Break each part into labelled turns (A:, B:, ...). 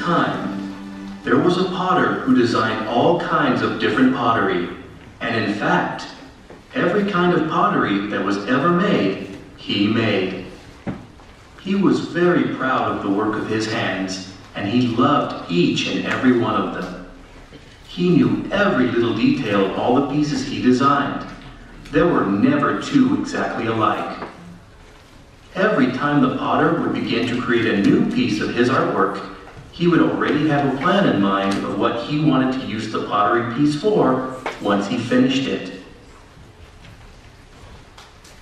A: time, there was a potter who designed all kinds of different pottery. And in fact, every kind of pottery that was ever made, he made. He was very proud of the work of his hands, and he loved each and every one of them. He knew every little detail of all the pieces he designed. There were never two exactly alike. Every time the potter would begin to create a new piece of his artwork, he would already have a plan in mind of what he wanted to use the pottery piece for once he finished it.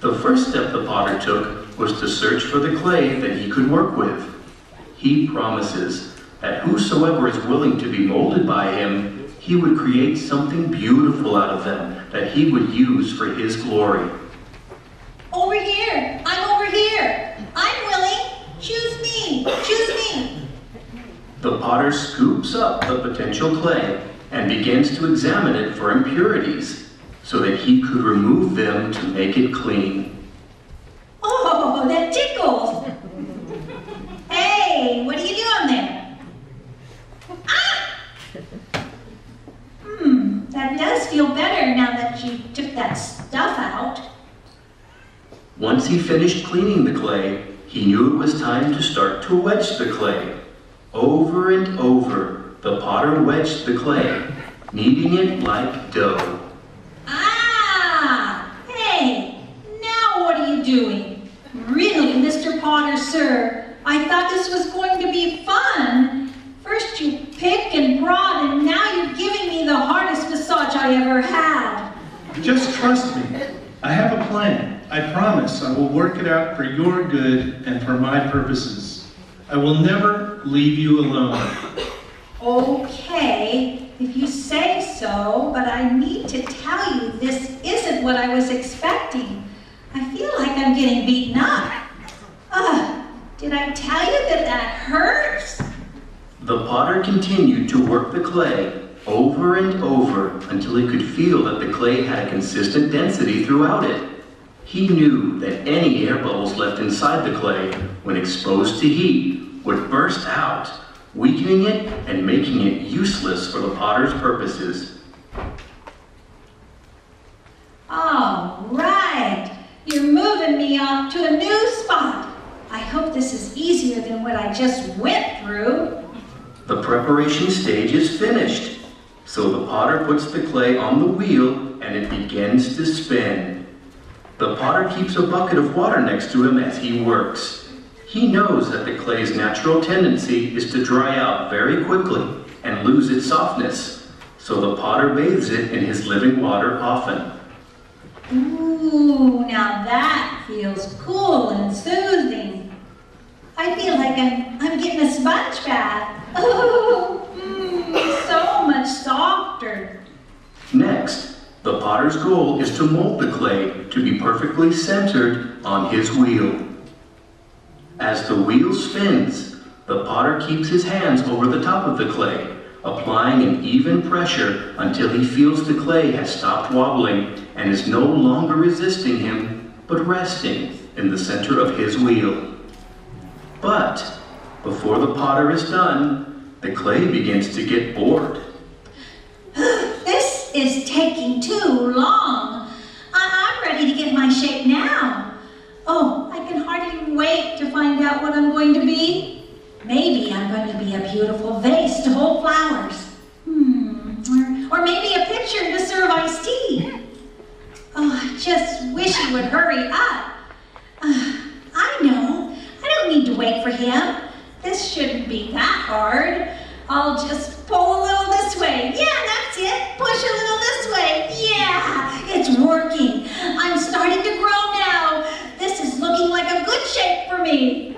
A: The first step the potter took was to search for the clay that he could work with. He promises that whosoever is willing to be molded by him, he would create something beautiful out of them that he would use for his glory.
B: Over here. I'm over here. I'm willing. Choose me. Choose me.
A: The potter scoops up the potential clay and begins to examine it for impurities so that he could remove them to make it clean.
B: Oh, that tickles. hey, what are you doing there? Ah! Hmm, that does feel better now that you took that stuff out.
A: Once he finished cleaning the clay, he knew it was time to start to wedge the clay. Over and over, the potter wedged the clay, kneading it like dough.
B: Ah! Hey, now what are you doing? Really, Mr. Potter, sir, I thought this was going to be fun. First you pick and prod, and now you're giving me the hardest massage I ever had.
C: Just trust me. I have a plan. I promise I will work it out for your good and for my purposes. I will never leave you alone.
B: Okay, if you say so, but I need to tell you this isn't what I was expecting. I feel like I'm getting beaten up. Ugh, did I tell you that that hurts?
A: The potter continued to work the clay over and over until he could feel that the clay had a consistent density throughout it. He knew that any air bubbles left inside the clay, when exposed to heat, would burst out, weakening it and making it useless for the potter's purposes.
B: All right, you're moving me off to a new spot. I hope this is easier than what I just went through.
A: The preparation stage is finished, so the potter puts the clay on the wheel and it begins to spin. The potter keeps a bucket of water next to him as he works. He knows that the clay's natural tendency is to dry out very quickly and lose its softness, so the potter bathes it in his living water often.
B: Ooh, now that feels cool and soothing. I feel like I'm, I'm getting a sponge bath. Ooh, mm, so much softer.
A: Next, the potter's goal is to mold the clay to be perfectly centered on his wheel. As the wheel spins, the potter keeps his hands over the top of the clay, applying an even pressure until he feels the clay has stopped wobbling and is no longer resisting him, but resting in the center of his wheel. But before the potter is done, the clay begins to get bored.
B: this is taking too long. I- I'm ready to get my shape now. Oh, wait to find out what I'm going to be. Maybe I'm going to be a beautiful vase to hold flowers. Hmm, or, or maybe a pitcher to serve iced tea. Oh, I just wish he would hurry up. Uh, I know. I don't need to wait for him. This shouldn't be that hard. I'll just pull a little this way. Yeah, that's it. Push a little this way. Yeah, it's working. I'm starting to grow now. This is looking like a good shape for me.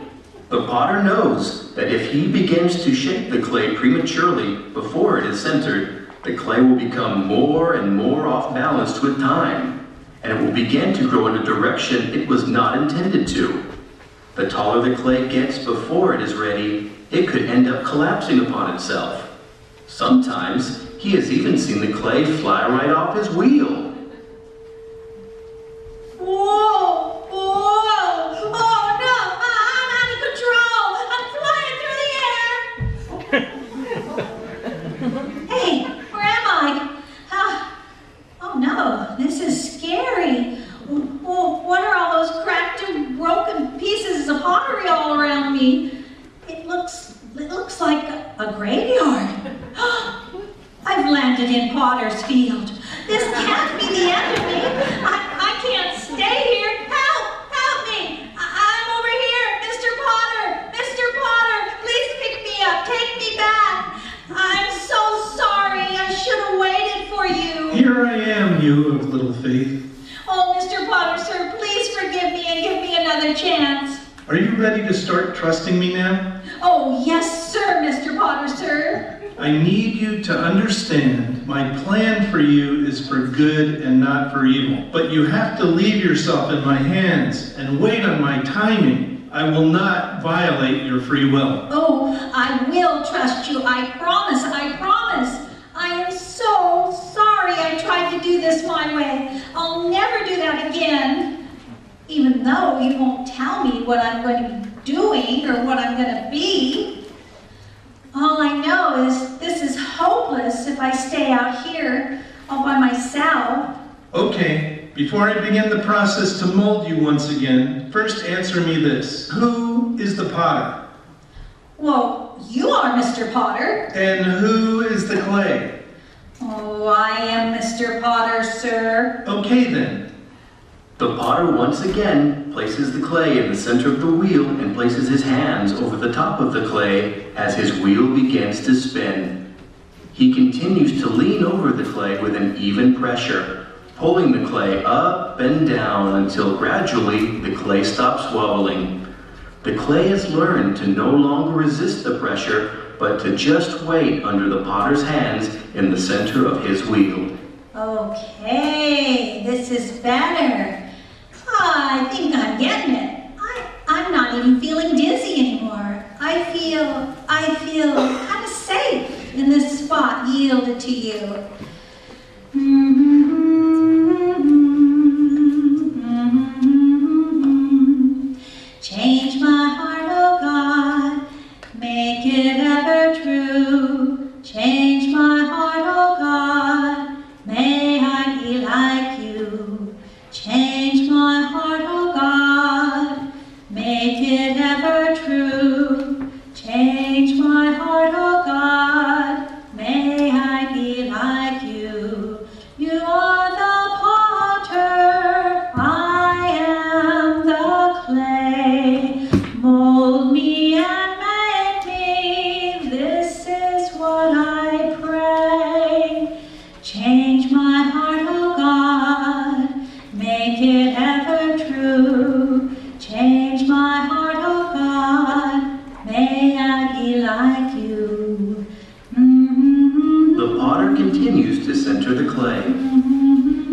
A: The potter knows that if he begins to shape the clay prematurely before it is centered, the clay will become more and more off balance with time, and it will begin to grow in a direction it was not intended to. The taller the clay gets before it is ready, it could end up collapsing upon itself. Sometimes he has even seen the clay fly right off his wheel.
B: Whoa! Whoa! Oh no! I'm out of control! I'm flying through the air! Potter's field. This can't be the end of me. I, I can't stay here. Help! Help me! I, I'm over here. Mr. Potter! Mr. Potter! Please pick me up. Take me back. I'm so sorry. I should have waited for you.
C: Here I am, you of little faith.
B: Oh, Mr. Potter, sir, please forgive me and give me another chance.
C: Are you ready to start trusting me now?
B: Oh, yes, sir, Mr. Potter, sir.
C: I need you to understand my plan for you is for good and not for evil. But you have to leave yourself in my hands and wait on my timing. I will not violate your free will.
B: Oh, I will trust you. I promise. I promise. I am so sorry I tried to do this my way. I'll never do that again. Though you won't tell me what I'm going to be doing or what I'm going to be. All I know is this is hopeless if I stay out here all by myself.
C: Okay, before I begin the process to mold you once again, first answer me this. Who is the potter?
B: Well, you are Mr. Potter.
C: And who is the clay?
B: Oh, I am Mr. Potter, sir.
C: Okay then.
A: The potter once again places the clay in the center of the wheel and places his hands over the top of the clay as his wheel begins to spin. He continues to lean over the clay with an even pressure, pulling the clay up and down until gradually the clay stops wobbling. The clay has learned to no longer resist the pressure, but to just wait under the potter's hands in the center of his wheel.
B: Okay, this is better. I think I'm getting
A: continues to center the clay.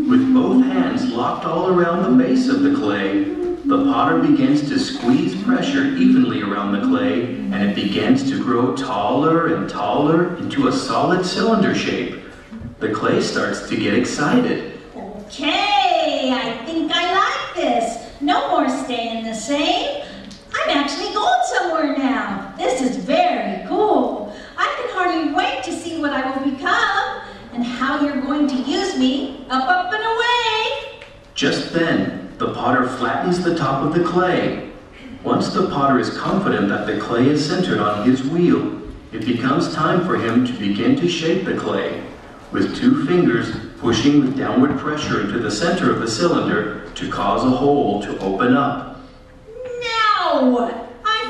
A: With both hands locked all around the base of the clay, the potter begins to squeeze pressure evenly around the clay and it begins to grow taller and taller into a solid cylinder shape. The clay starts to get excited.
B: Okay, I think I like this. No more staying the same. I'm actually going somewhere now. This is very cool. I can hardly wait to see what I will become and how you're going to use me up, and away.
A: Just then, the potter flattens the top of the clay. Once the potter is confident that the clay is centered on his wheel, it becomes time for him to begin to shape the clay, with two fingers pushing with downward pressure into the center of the cylinder to cause a hole to open up.
B: No! I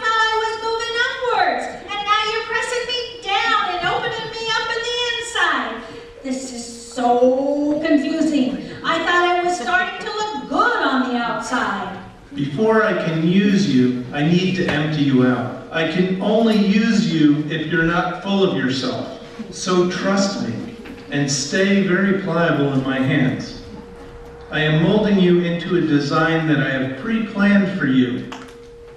B: outside.
C: Before I can use you, I need to empty you out. I can only use you if you're not full of yourself. So trust me and stay very pliable in my hands. I am molding you into a design that I have pre-planned for you.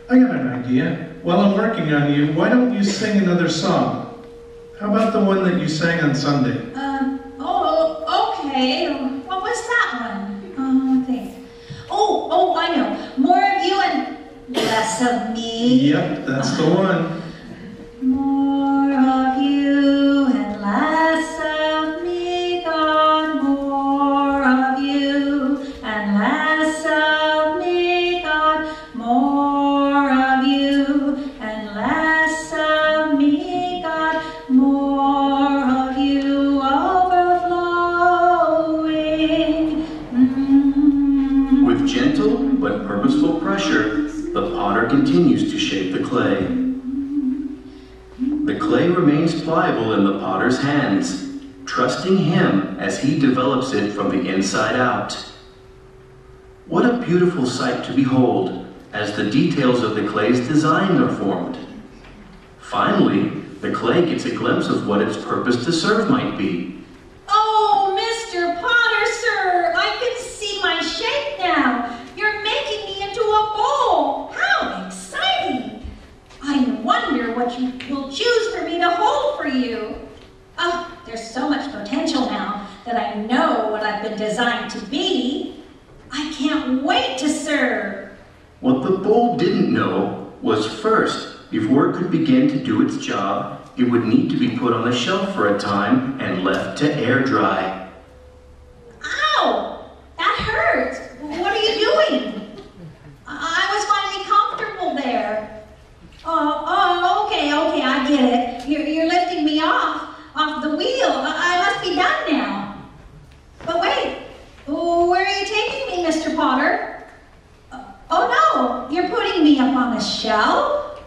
C: I got an idea. While I'm working on you, why don't you sing another song? How about the one that you sang on Sunday?
B: Um, oh, okay. What was that one? Oh, I think. Oh, oh, I know. More of you and less of me.
C: Yep, that's the one.
A: Potter's hands, trusting him as he develops it from the inside out. What a beautiful sight to behold as the details of the clay's design are formed. Finally, the clay gets a glimpse of what its purpose to serve might be.
B: Oh, Mr. Potter, sir, I can see my shape now. You're making me into a bowl. How exciting! I wonder what you will choose for me to hold for you. Oh, there's so much potential now that I know what I've been designed to be. I can't wait to serve.
A: What the bowl didn't know was first, before it could begin to do its job, it would need to be put on the shelf for a time and left to air dry.
B: Ow! That hurts. What are you doing? I I was finally comfortable there. Oh, oh, okay, okay, I get it. You're, you're lifting me off, off the wheel. I, I must be done now. But wait, where are you taking me, Mr. Potter? Uh, Oh no, you're putting me up on a shelf?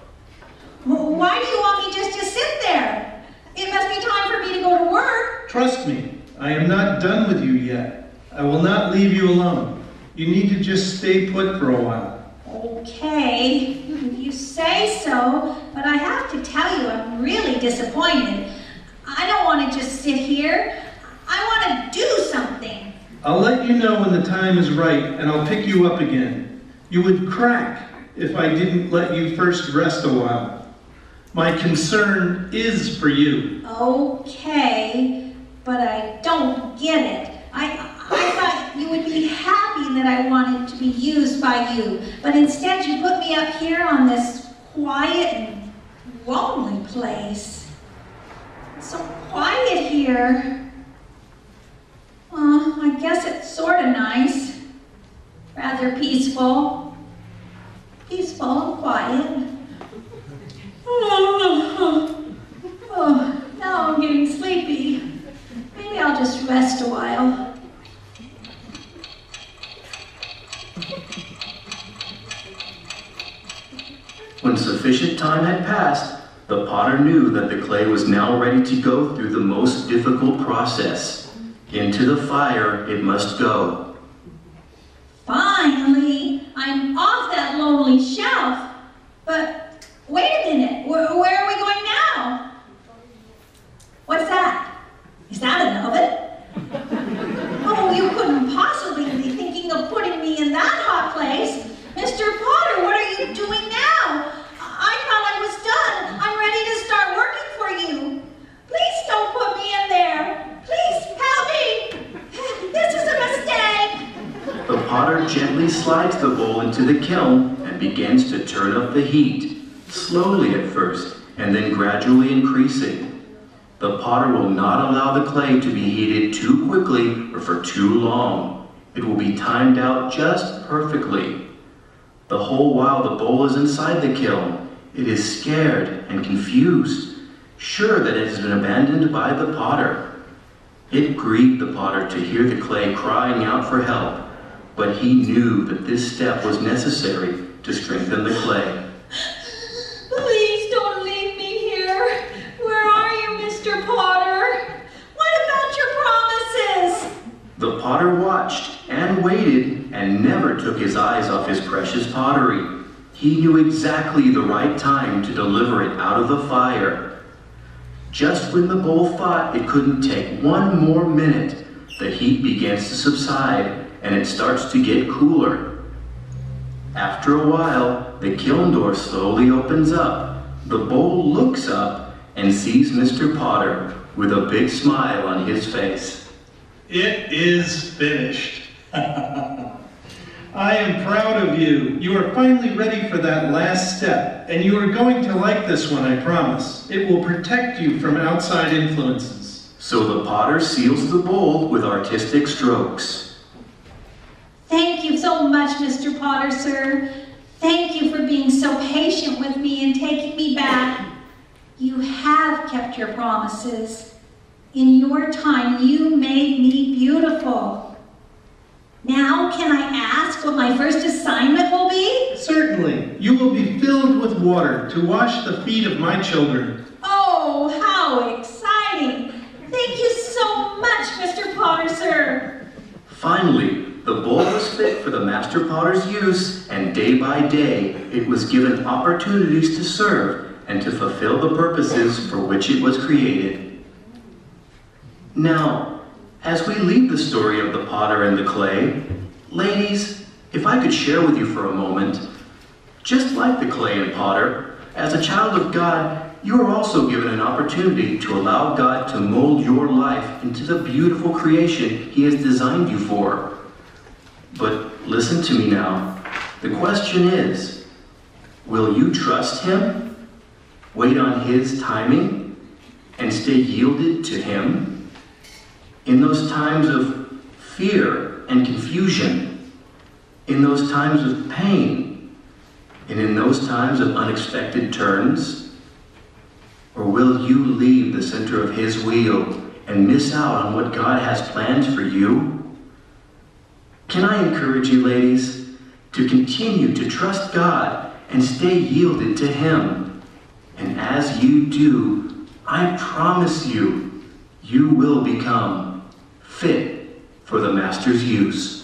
B: Why do you want me just to sit there? It must be time for me to go to work.
C: Trust me, I am not done with you yet. I will not leave you alone. You need to just stay put for a while.
B: Okay, you say so, but I have to tell you, I'm really disappointed. I don't want to just sit here. I want to do something.
C: I'll let you know when the time is right and I'll pick you up again. You would crack if I didn't let you first rest a while. My concern is for you.
B: Okay, but I don't get it. I, I thought you would be happy that I wanted to be used by you, but instead you put me up here on this quiet and lonely place. It's so quiet here. Well, I guess it's sort of nice. Rather peaceful. Peaceful and quiet. Oh, now I'm getting sleepy. Maybe I'll just rest a while.
A: When sufficient time had passed, the potter knew that the clay was now ready to go through the most difficult process. Into the fire it must go.
B: Finally, I'm that shelf. But wait a minute, where, where are we going now? What's that? Is that an oven? Oh, you couldn't possibly be thinking of putting me in that hot place. Mr. Potter, what are you doing now? I I thought I was done. I'm ready to start working for you. Please don't put me in there. Please help me. This is a mistake.
A: The potter gently slides the bowl into the kiln and turn up the heat, slowly at first, and then gradually increasing. The potter will not allow the clay to be heated too quickly or for too long. It will be timed out just perfectly. The whole while the bowl is inside the kiln, it is scared and confused, sure that it has been abandoned by the potter. It grieved the potter to hear the clay crying out for help, but he knew that this step was necessary to strengthen the clay.
B: Please don't leave me here. Where are you, Mr. Potter? What about your promises?
A: The potter watched and waited and never took his eyes off his precious pottery. He knew exactly the right time to deliver it out of the fire. Just when the bowl thought it couldn't take one more minute, the heat begins to subside and it starts to get cooler. After a while, the kiln door slowly opens up. The bowl looks up and sees Mr. Potter with a big smile on his face.
C: It is finished. I am proud of you. You are finally ready for that last step, and you are going to like this one, I promise. It will protect you from outside influences.
A: So the potter seals the bowl with artistic strokes.
B: Thank you so much, Mr. Potter, sir. Thank you for being so patient with me and taking me back. You have kept your promises. In your time, you made me beautiful. Now, can I ask what my first assignment will be?
C: Certainly, you will be filled with water to wash the feet of my children.
B: Oh, how exciting! Thank you so much, Mr. Potter, sir.
A: Finally, the bowl was fit for the master potter's use, and day by day it was given opportunities to serve and to fulfill the purposes for which it was created. Now, as we leave the story of the potter and the clay, ladies, if I could share with you for a moment, just like the clay and potter, as a child of God, you are also given an opportunity to allow God to mold your life into the beautiful creation He has designed you for. But listen to me now. The question is will you trust Him, wait on His timing, and stay yielded to Him? In those times of fear and confusion, in those times of pain, and in those times of unexpected turns? Or will you leave the center of His wheel and miss out on what God has planned for you? Can I encourage you, ladies, to continue to trust God and stay yielded to Him? And as you do, I promise you, you will become fit for the Master's use.